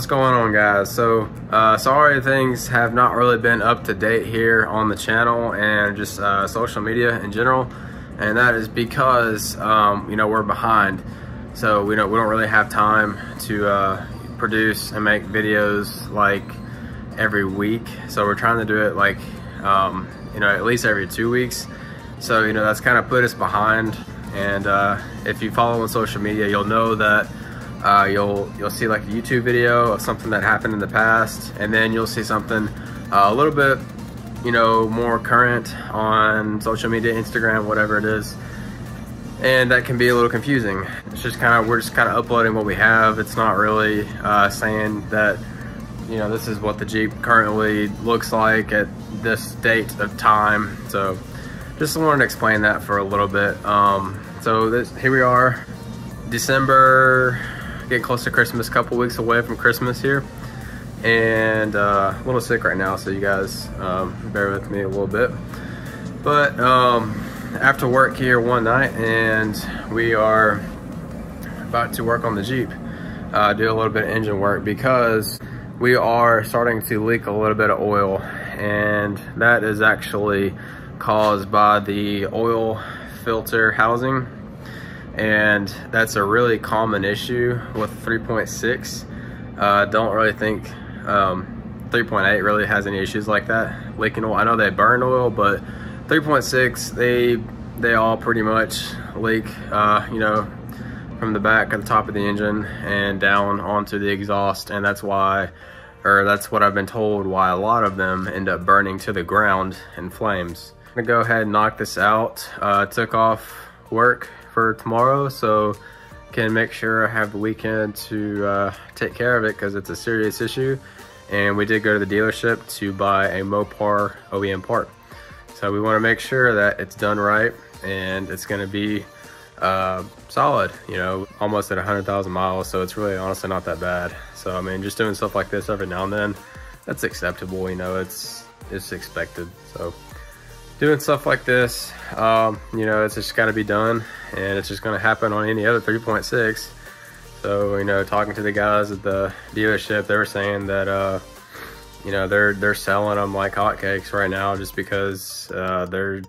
What's going on guys? So uh, sorry things have not really been up to date here on the channel and just uh, social media in general. And that is because, um, you know, we're behind. So we don't, we don't really have time to uh, produce and make videos like every week. So we're trying to do it like, um, you know, at least every two weeks. So, you know, that's kind of put us behind. And uh, if you follow on social media, you'll know that uh, you'll you'll see like a YouTube video of something that happened in the past, and then you'll see something uh, a little bit, you know, more current on social media, Instagram, whatever it is, and that can be a little confusing. It's just kind of we're just kind of uploading what we have. It's not really uh, saying that you know this is what the Jeep currently looks like at this date of time. So just wanted to explain that for a little bit. Um, so this here we are, December getting close to Christmas, a couple weeks away from Christmas here. And uh, a little sick right now, so you guys um, bear with me a little bit. But um, after work here one night, and we are about to work on the Jeep, uh, do a little bit of engine work because we are starting to leak a little bit of oil, and that is actually caused by the oil filter housing and that's a really common issue with 3.6 uh, don't really think um, 3.8 really has any issues like that leaking oil I know they burn oil but 3.6 they they all pretty much leak uh, you know from the back at the top of the engine and down onto the exhaust and that's why or that's what I've been told why a lot of them end up burning to the ground in flames. I'm gonna go ahead and knock this out. Uh, took off work for tomorrow so can make sure I have the weekend to uh, take care of it because it's a serious issue. And we did go to the dealership to buy a Mopar OEM part. So we want to make sure that it's done right and it's going to be uh, solid you know almost at 100,000 miles so it's really honestly not that bad. So I mean just doing stuff like this every now and then that's acceptable you know it's it's expected so doing stuff like this, um, you know, it's just got to be done and it's just going to happen on any other 3.6. So, you know, talking to the guys at the dealership, they were saying that, uh, you know, they're, they're selling them like hotcakes right now just because, uh, they're,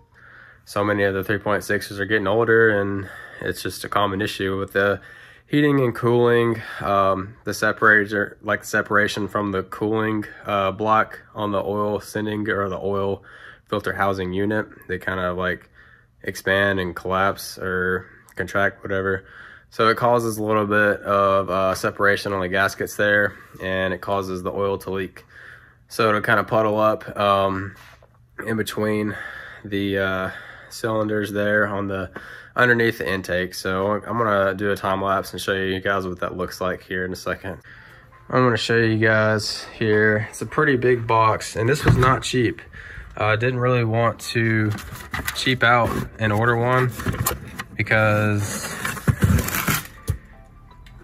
so many of the 3.6s are getting older and it's just a common issue with the heating and cooling. Um, the separator, like the separation from the cooling, uh, block on the oil sending or the oil filter housing unit. They kind of like expand and collapse or contract, whatever. So it causes a little bit of uh, separation on the gaskets there and it causes the oil to leak. So it'll kind of puddle up um, in between the uh, cylinders there on the underneath the intake. So I'm gonna do a time lapse and show you guys what that looks like here in a second. I'm gonna show you guys here. It's a pretty big box and this was not cheap. I uh, didn't really want to cheap out and order one because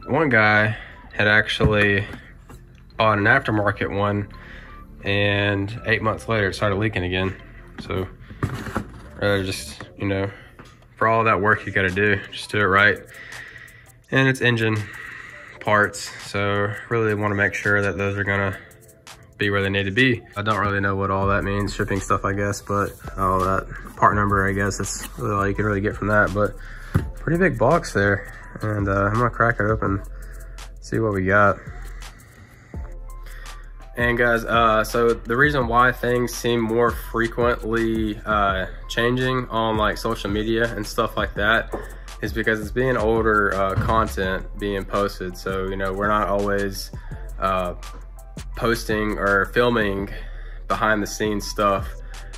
one guy had actually bought an aftermarket one and eight months later it started leaking again. So rather just, you know, for all that work you gotta do, just do it right. And it's engine parts. So really want to make sure that those are gonna be where they need to be. I don't really know what all that means, shipping stuff, I guess, but oh, that part number, I guess, that's really all you can really get from that. But pretty big box there. And uh, I'm gonna crack it open, see what we got. And guys, uh, so the reason why things seem more frequently uh, changing on like social media and stuff like that is because it's being older uh, content being posted. So, you know, we're not always uh, posting or filming behind the scenes stuff.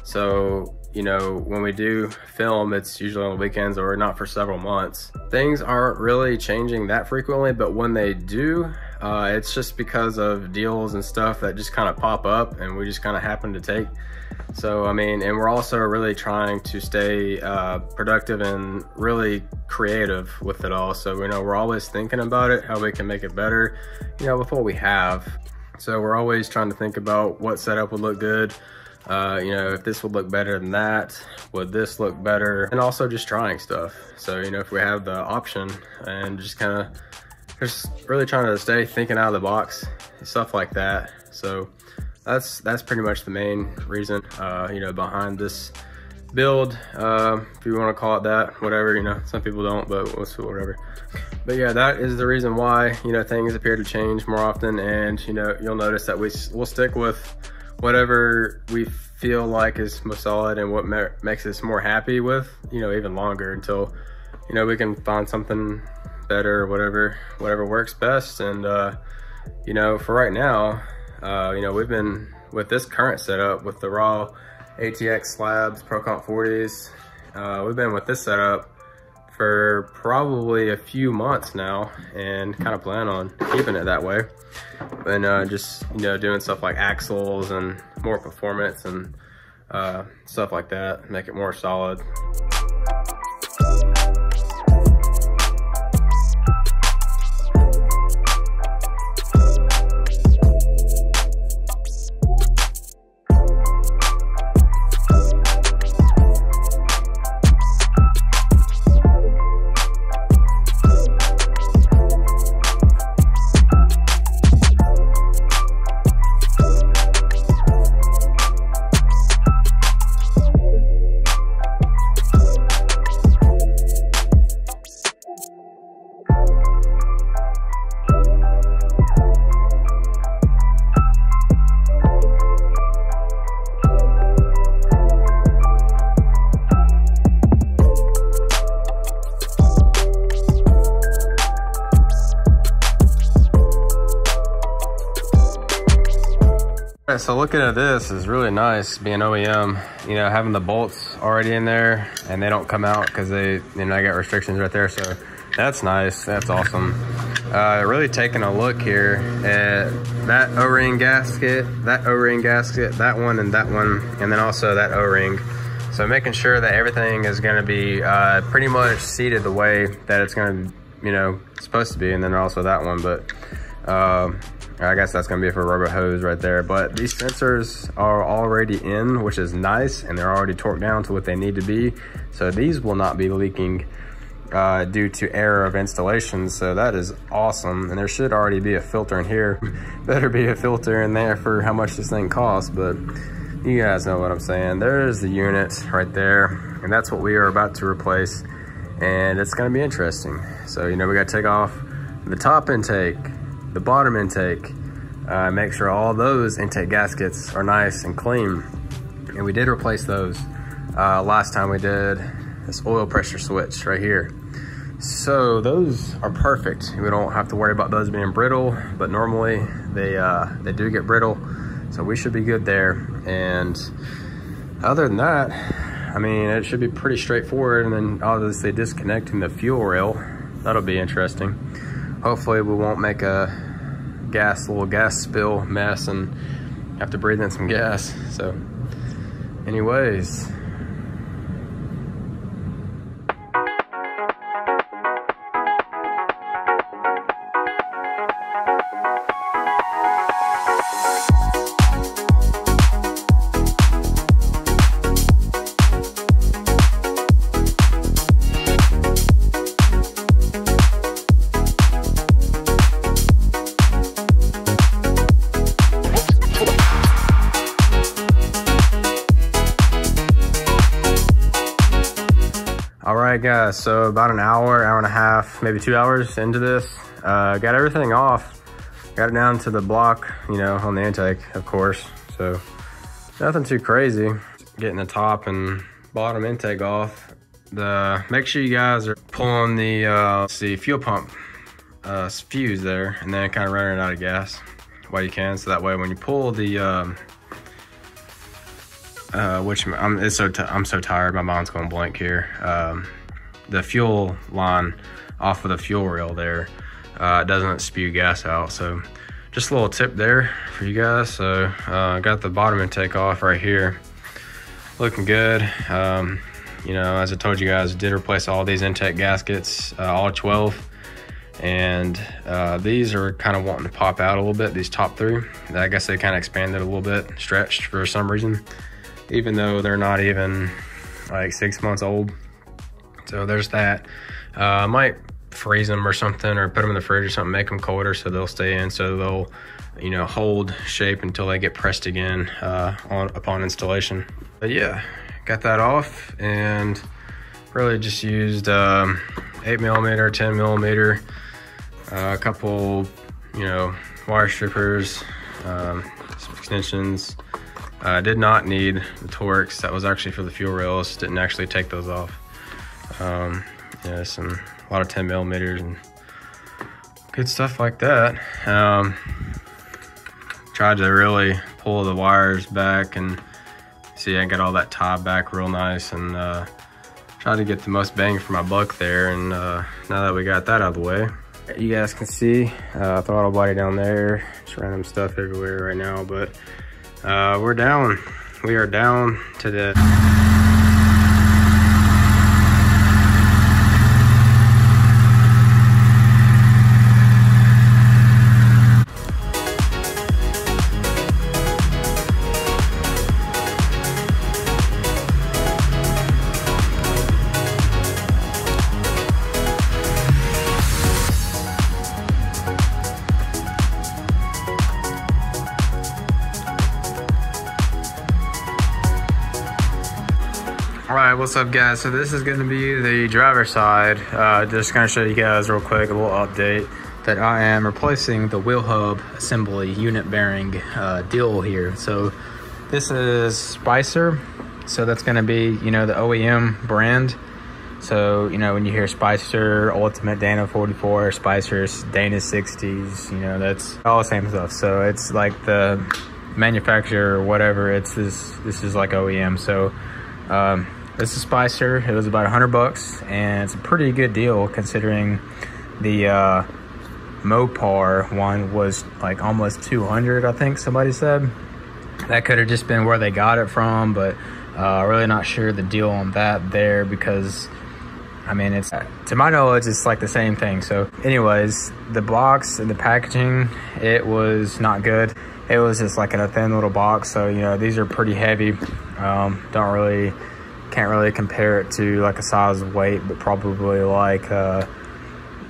So, you know, when we do film, it's usually on weekends or not for several months. Things aren't really changing that frequently, but when they do, uh, it's just because of deals and stuff that just kind of pop up and we just kind of happen to take. So, I mean, and we're also really trying to stay uh, productive and really creative with it all. So, you know, we're always thinking about it, how we can make it better, you know, with what we have. So we're always trying to think about what setup would look good. Uh, you know, if this would look better than that, would this look better? And also just trying stuff. So, you know, if we have the option and just kind of just really trying to stay thinking out of the box, stuff like that. So that's that's pretty much the main reason, uh, you know, behind this build, uh, if you want to call it that, whatever, you know, some people don't, but whatever. But yeah, that is the reason why, you know, things appear to change more often. And, you know, you'll notice that we, we'll stick with whatever we feel like is most solid and what makes us more happy with, you know, even longer until, you know, we can find something better, whatever, whatever works best. And, uh, you know, for right now, uh, you know, we've been with this current setup with the raw ATX slabs, ProComp 40s. Uh, we've been with this setup for probably a few months now and kind of plan on keeping it that way. And uh, just, you know, doing stuff like axles and more performance and uh, stuff like that, make it more solid. Looking at this is really nice being OEM, you know, having the bolts already in there and they don't come out because they, you know, I got restrictions right there. So that's nice. That's awesome. Uh, really taking a look here at that O-ring gasket, that O-ring gasket, that one and that one, and then also that O-ring. So making sure that everything is going to be uh, pretty much seated the way that it's going to, you know, supposed to be. And then also that one, but uh, I guess that's gonna be for a rubber hose right there. But these sensors are already in, which is nice, and they're already torqued down to what they need to be. So these will not be leaking uh, due to error of installation. So that is awesome. And there should already be a filter in here. Better be a filter in there for how much this thing costs, but you guys know what I'm saying. There's the unit right there, and that's what we are about to replace. And it's gonna be interesting. So, you know, we gotta take off the top intake, the bottom intake, uh, make sure all those intake gaskets are nice and clean. And we did replace those uh, last time we did this oil pressure switch right here. So those are perfect. We don't have to worry about those being brittle, but normally they, uh, they do get brittle. So we should be good there. And other than that, I mean, it should be pretty straightforward. And then obviously disconnecting the fuel rail, that'll be interesting hopefully we won't make a gas, little gas spill mess and have to breathe in some gas. So anyways, right, guys, so about an hour, hour and a half, maybe two hours into this. Uh, got everything off, got it down to the block, you know, on the intake, of course. So nothing too crazy. Getting the top and bottom intake off. The Make sure you guys are pulling the, uh, see, fuel pump uh, fuse there and then kind of running out of gas while you can. So that way when you pull the, um, uh, which I'm, it's so I'm so tired. My mind's going blank here. Um, the fuel line off of the fuel rail there uh, doesn't spew gas out. So just a little tip there for you guys. So I uh, got the bottom intake off right here. Looking good. Um, you know, as I told you guys, did replace all these intake gaskets, uh, all 12. And uh, these are kind of wanting to pop out a little bit, these top three. I guess they kind of expanded a little bit, stretched for some reason, even though they're not even like six months old. So there's that. Uh, I might freeze them or something or put them in the fridge or something, make them colder so they'll stay in so they'll, you know, hold shape until they get pressed again uh, on upon installation. But yeah, got that off and really just used um, 8 millimeter, 10 millimeter, uh, a couple, you know, wire strippers, um, some extensions. I uh, did not need the Torx. That was actually for the fuel rails. Didn't actually take those off. Um, yeah, some a lot of 10 millimeters and good stuff like that. Um, tried to really pull the wires back and see I got all that tie back real nice and uh, tried to get the most bang for my buck there. And uh, now that we got that out of the way, you guys can see uh, throttle body down there. Just random stuff everywhere right now, but uh, we're down. We are down to the All right, what's up guys? So this is gonna be the driver side. Uh, just gonna show you guys real quick a little update that I am replacing the wheel hub assembly unit bearing uh, deal here. So this is Spicer. So that's gonna be, you know, the OEM brand. So, you know, when you hear Spicer, Ultimate Dana 44, Spicer's Dana 60s, you know, that's all the same stuff. So it's like the manufacturer or whatever, it's this, this is like OEM. So, um, this is Spicer. It was about 100 bucks, and it's a pretty good deal considering the uh, Mopar one was like almost 200, I think somebody said. That could have just been where they got it from, but uh, really not sure the deal on that there because I mean, it's to my knowledge, it's like the same thing. So anyways, the box and the packaging, it was not good. It was just like in a thin little box. So, you know, these are pretty heavy. Um, don't really can't really compare it to like a size of weight, but probably like uh,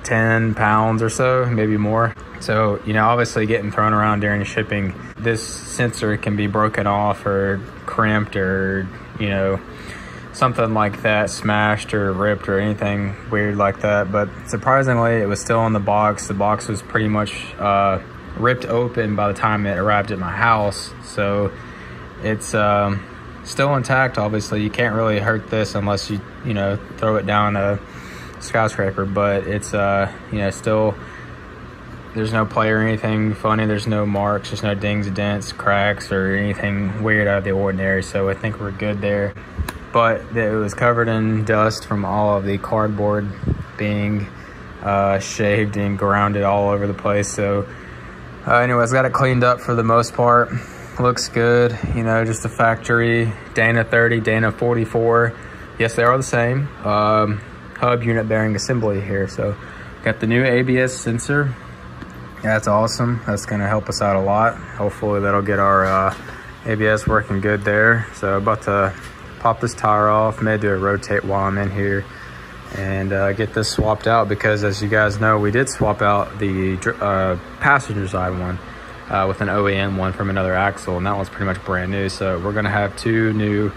10 pounds or so, maybe more. So, you know, obviously getting thrown around during shipping, this sensor can be broken off or crimped or, you know, something like that, smashed or ripped or anything weird like that. But surprisingly, it was still in the box. The box was pretty much uh, ripped open by the time it arrived at my house. So it's, um, still intact obviously. You can't really hurt this unless you you know throw it down a skyscraper but it's uh you know still there's no play or anything funny. There's no marks. There's no dings dents cracks or anything weird out of the ordinary so i think we're good there. But it was covered in dust from all of the cardboard being uh, shaved and grounded all over the place so uh, anyways got it cleaned up for the most part looks good. You know, just a factory Dana 30, Dana 44. Yes, they are the same. Um, hub unit bearing assembly here. So got the new ABS sensor. That's awesome. That's gonna help us out a lot. Hopefully that'll get our uh, ABS working good there. So about to pop this tire off, may do a rotate while I'm in here and uh, get this swapped out because as you guys know, we did swap out the uh, passenger side one uh, with an OEM one from another axle, and that one's pretty much brand new. So we're gonna have two new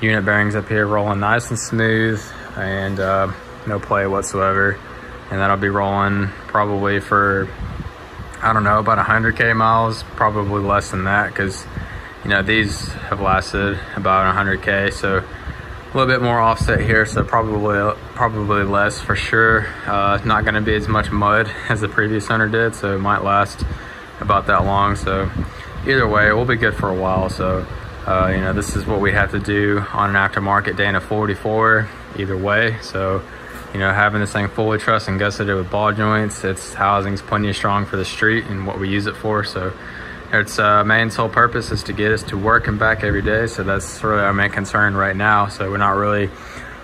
unit bearings up here rolling nice and smooth and uh, no play whatsoever. And that'll be rolling probably for, I don't know, about 100K miles, probably less than that because, you know, these have lasted about 100K. So a little bit more offset here, so probably probably less for sure. Uh, not gonna be as much mud as the previous owner did, so it might last about that long. So either way, we'll be good for a while. So, uh, you know, this is what we have to do on an aftermarket Dana 44 either way. So, you know, having this thing fully trussed and gusseted with ball joints, its housing's plenty strong for the street and what we use it for. So its uh, main sole purpose is to get us to work and back every day. So that's really our main concern right now. So we're not really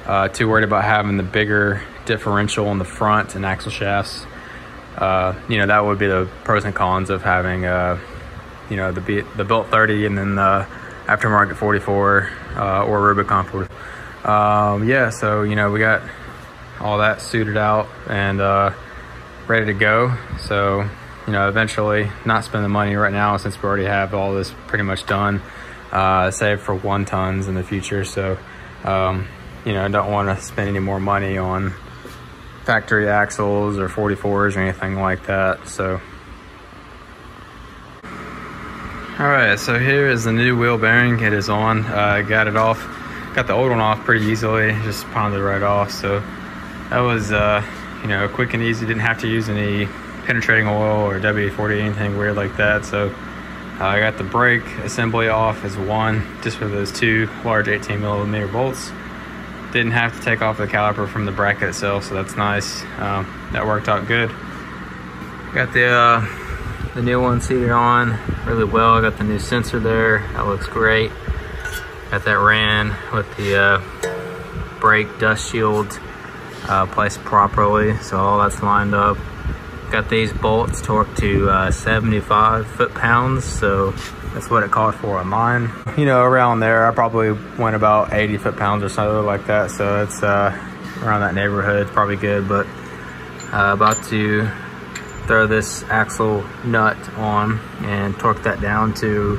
uh, too worried about having the bigger differential in the front and axle shafts uh, you know, that would be the pros and cons of having, uh, you know, the the built 30 and then the aftermarket 44 uh, or Rubicon 44. Um, yeah, so you know, we got all that suited out and uh, ready to go. So, you know, eventually not spend the money right now since we already have all this pretty much done. Uh, save for one tons in the future. So, um, you know, don't want to spend any more money on factory axles or 44s or anything like that. So, all right, so here is the new wheel bearing. It is on. I uh, got it off. Got the old one off pretty easily. Just pounded right off. So that was, uh, you know, quick and easy. Didn't have to use any penetrating oil or WD-40, anything weird like that. So uh, I got the brake assembly off as one, just for those two large 18 millimeter bolts. Didn't have to take off the caliper from the bracket itself, so that's nice. Um, that worked out good. Got the uh, the new one seated on really well. I got the new sensor there. That looks great. Got that ran with the uh, brake dust shield uh, placed properly. So all that's lined up. Got these bolts torqued to uh, 75 foot-pounds. So that's what it called for on mine. You know, around there, I probably went about 80 foot-pounds or something like that. So it's uh, around that neighborhood, probably good. But uh, about to throw this axle nut on and torque that down to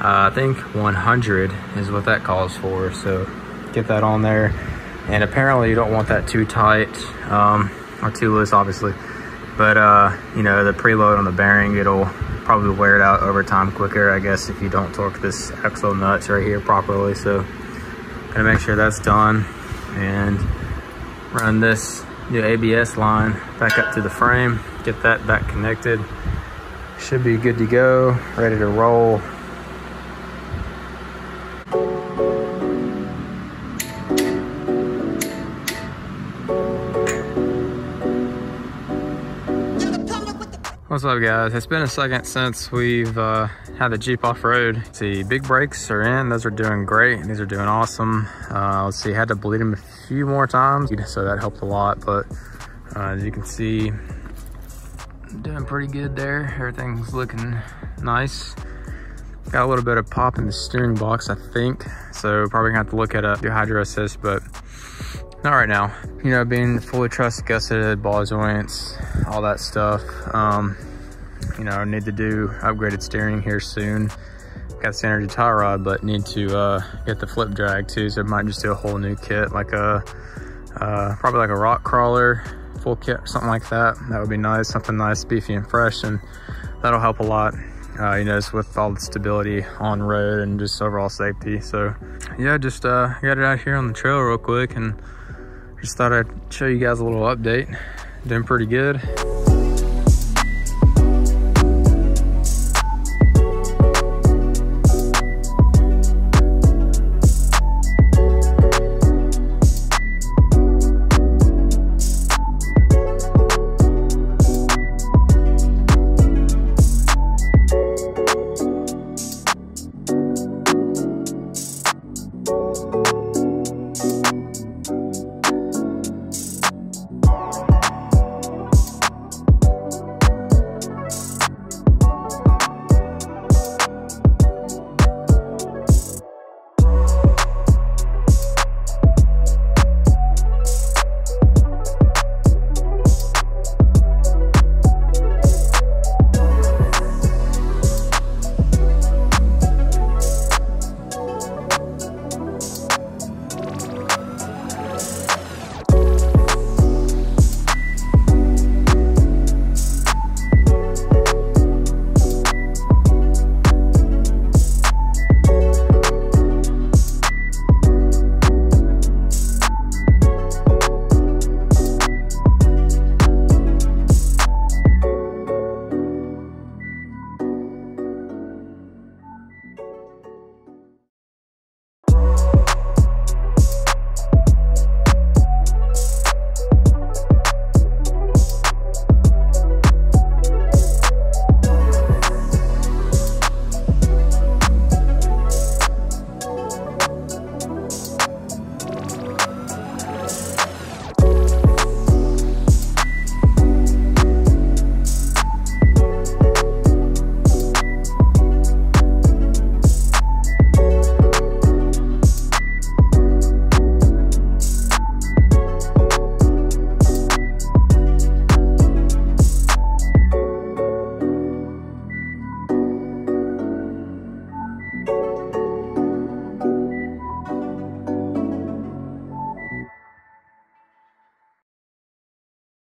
uh, I think 100 is what that calls for so get that on there and apparently you don't want that too tight um, or too loose obviously but uh, you know the preload on the bearing it'll probably wear it out over time quicker I guess if you don't torque this axle nuts right here properly so gonna make sure that's done and run this new ABS line back up to the frame get that back connected. Should be good to go, ready to roll. What's up guys? It's been a second since we've uh, had the Jeep off-road. See, big brakes are in. Those are doing great. These are doing awesome. Uh, let's see, had to bleed them a few more times, so that helped a lot. But uh, as you can see, doing pretty good there. Everything's looking nice. Got a little bit of pop in the steering box, I think. So probably gonna have to look at a hydro assist, but not right now. You know, being fully truss gusseted, ball joints, all that stuff. Um, you know, need to do upgraded steering here soon. Got the Synergy tie rod, but need to uh, get the flip drag too. So I might just do a whole new kit, like a, uh, probably like a rock crawler full kit or something like that. That would be nice, something nice, beefy and fresh, and that'll help a lot. Uh, you know, with all the stability on road and just overall safety. So yeah, just uh, got it out here on the trail real quick and just thought I'd show you guys a little update. Doing pretty good.